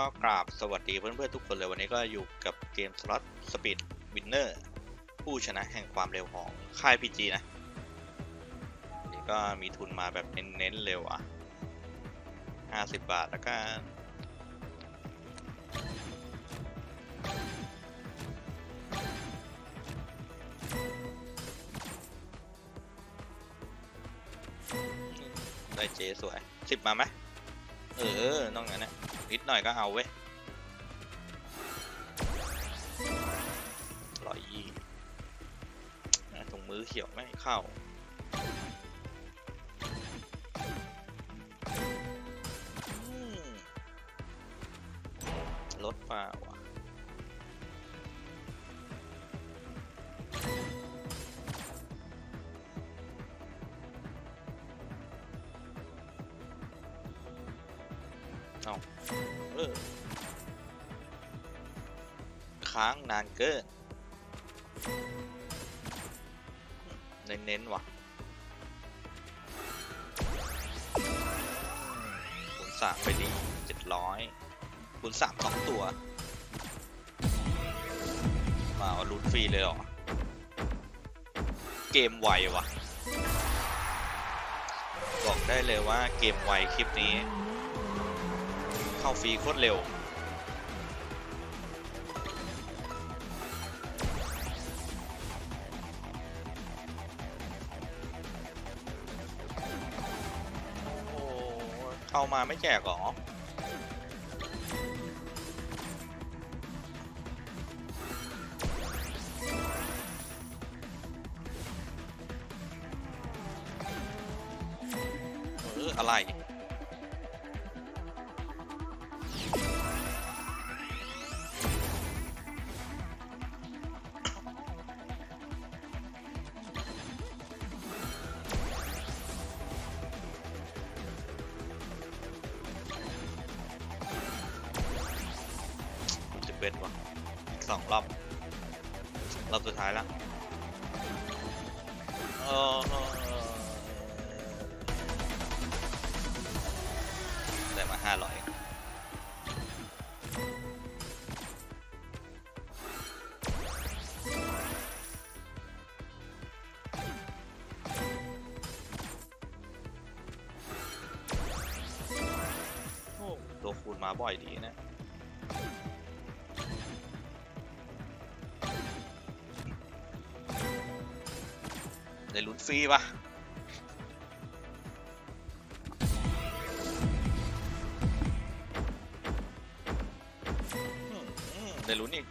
ก็กราบสวัสดีเพื่อนๆทุกคนเลยวันนี้ก็อยู่กับเกมสล็อต Speed Winner ผู้ชนะแห่งความเร็วของค่าย PG นะนี่ก็มีทุนมาแบบเน้นๆเร็วอะ 50 บาทแล้วกันได้เจสวยสิบมาไหมเออนอกนั้นนะ นิดหน่อยก็เอาเว้ยร้อยยี่ถุงมือเขียวไม่เข้า เอาเออค้างนานเกินเน้นๆว่ะคูณสามไปดีเจ็ดร้อยคูณสามสองตัว มาเอาลุ้นฟรีเลยเหรอ เกมไวว่ะ บอกได้เลยว่าเกมไวคลิปนี้ เข้าฟรีโคตรเร็ว โอ้เข้ามาไม่แจกหรอเอออะไร เป็นวะอีกสองรอบ รอบสุดท้ายแล้วเออได้มาห้าร้อยโอ้ตัวคูณมาบ่อยดี ได้ลุ้นฟรีปะอืมอืมได้ลุ้นอีก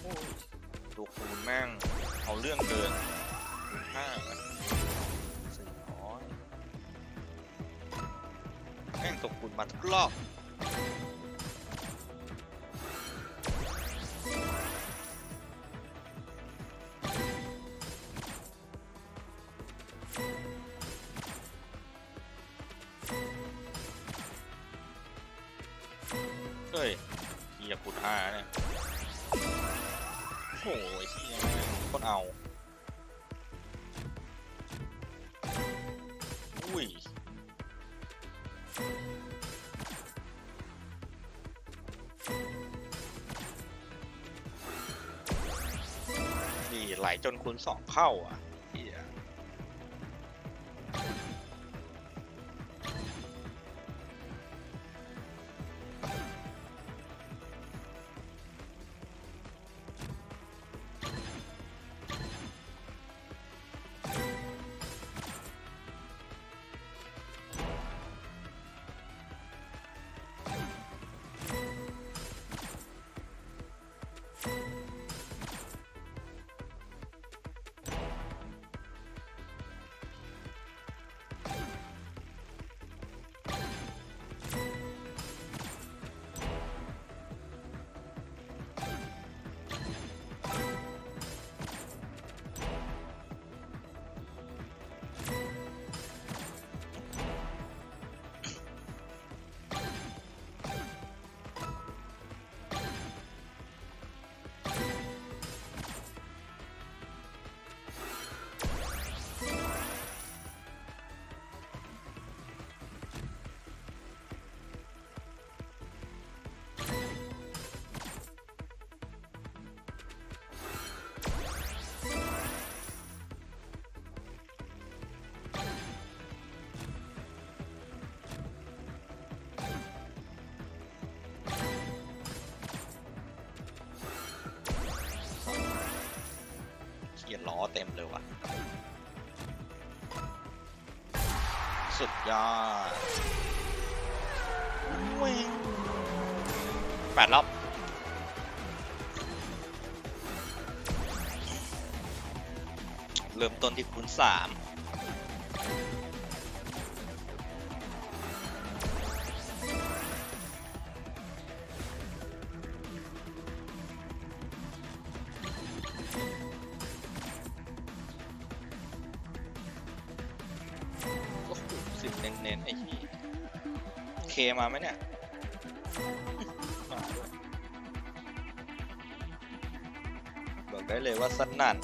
โอ้ยตัวคูณแม่ง เอาเรื่องเกินห้าสี่ร้อยแม่งตกคูณมาทุกรอบเฮ้ยเฮียคูณห้าเนี่ยโอ้ยเฮีย คนเอา อุ้ย นี่ไหลจนคูณสองเข้าอะ เต็มเลยว่ะ สุดยอดเวงแปดรอบเริ่มต้นที่คูณสาม ไอ้ที่เคมาไหมเนี่ยมาด้วยบอกได้เลยว่าสนั่น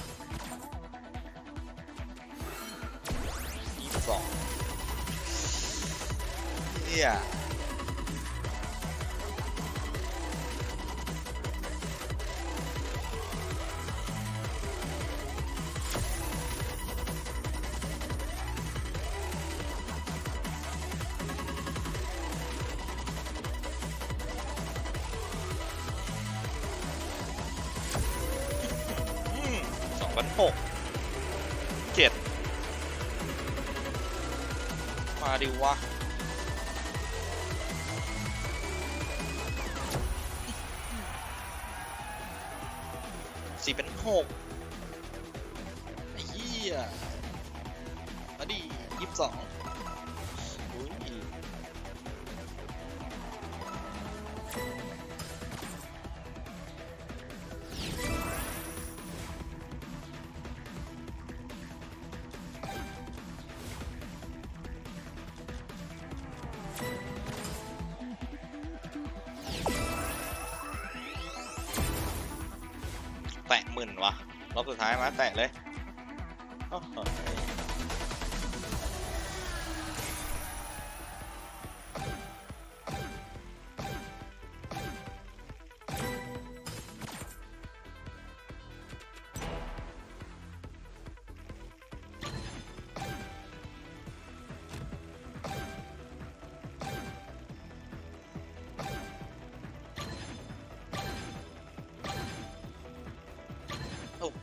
ยี่สิบสองเนี่ย วันหกเจ็ดมาดิวะสี่เป็นหกไอ้เหี้ยมาดิยี่สิบสอง หมื่นวะรอบสุดท้ายมาแตะเลย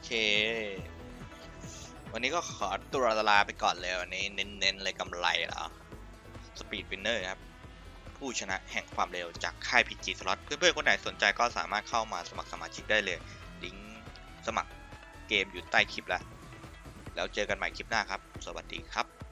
เค วันนี้ก็ขอตัวลาไปก่อนเลยวันนี้เน้นๆเลยกำไรเหรอ Speed Winner ครับ ผู้ชนะแห่งความเร็วจากค่าย PG สล็อตเพื่อนๆคนไหนสนใจก็สามารถเข้ามาสมัครสมาชิกได้เลย ลิงก์สมัครเกมอยู่ใต้คลิปแล้ว แล้วเจอกันใหม่คลิปหน้าครับ สวัสดีครับ